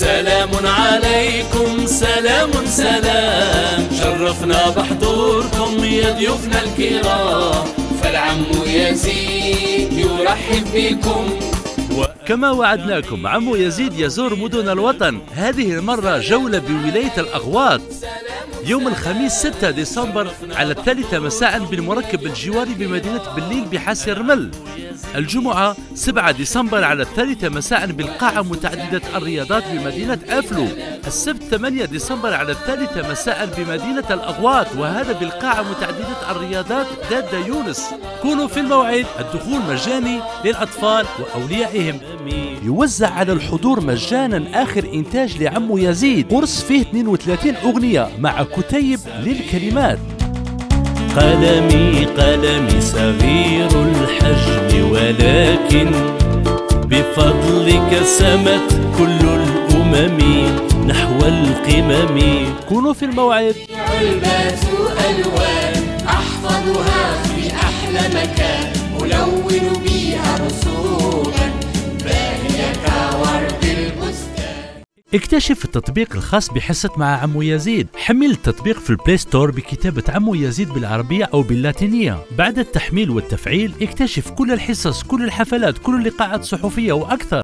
سلام عليكم سلام سلام. شرفنا بحضوركم يا ضيوفنا الكرام. فالعم يزيد يرحب بكم. كما وعدناكم عمو يزيد يزور مدن الوطن. هذه المرة جولة بولاية الأغواط. يوم الخميس 6 ديسمبر على الثالثة مساء بالمركب الجواري بمدينة بليل بحاسي الرمل الجمعة 7 ديسمبر على الثالثة مساء بالقاعة متعددة الرياضات بمدينة أفلو. السبت 8 ديسمبر على الثالثة مساء بمدينة الأغواط وهذا بالقاعة متعددة الرياضات دادة يونس. كونوا في الموعد. الدخول مجاني للأطفال وأوليائهم. يوزع على الحضور مجانا آخر إنتاج لعمو يزيد. قرص فيه 32 أغنية مع كتيب للكلمات. قلمي قلمي صغير ولكن بفضلك سمت كل الأمم نحو القمم. كونوا في الموعد. علبة ألوان أحفظها في أحلى مكان ألون بيها رسوما اكتشف التطبيق الخاص بحصة مع عمو يزيد. حمل التطبيق في ال Play Store بكتابة عمو يزيد بالعربية أو باللاتينية. بعد التحميل والتفعيل اكتشف كل الحصص كل الحفلات كل اللقاءات الصحفية وأكثر.